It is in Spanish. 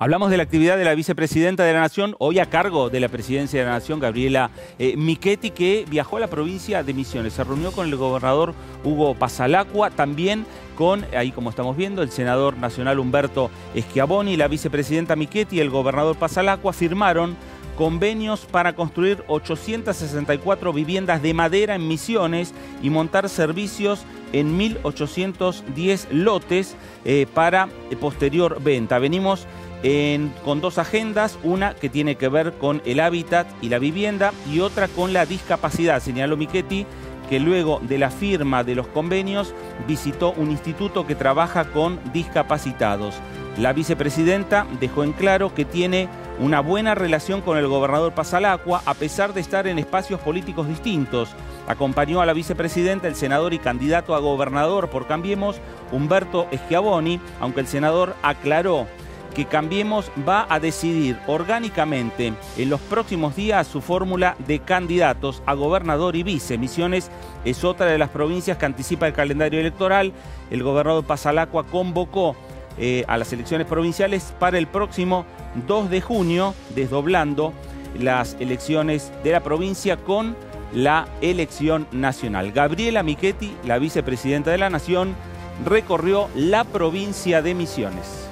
Hablamos de la actividad de la vicepresidenta de la Nación, hoy a cargo de la presidencia de la Nación, Gabriela eh, Michetti, que viajó a la provincia de Misiones. Se reunió con el gobernador Hugo Pasalacua, también con, ahí como estamos viendo, el senador nacional Humberto Schiavoni, la vicepresidenta Michetti y el gobernador Pasalacua firmaron convenios para construir 864 viviendas de madera en Misiones y montar servicios en 1.810 lotes eh, para posterior venta. Venimos con dos agendas, una que tiene que ver con el hábitat y la vivienda y otra con la discapacidad. Señaló Michetti que luego de la firma de los convenios visitó un instituto que trabaja con discapacitados. La vicepresidenta dejó en claro que tiene una buena relación con el gobernador Pasalacua a pesar de estar en espacios políticos distintos. Acompañó a la vicepresidenta el senador y candidato a gobernador por Cambiemos, Humberto Schiavoni, aunque el senador aclaró que Cambiemos va a decidir orgánicamente en los próximos días su fórmula de candidatos a gobernador y vice. Misiones es otra de las provincias que anticipa el calendario electoral. El gobernador Pasalacua convocó eh, a las elecciones provinciales para el próximo 2 de junio, desdoblando las elecciones de la provincia con la elección nacional. Gabriela Michetti, la vicepresidenta de la Nación, recorrió la provincia de Misiones.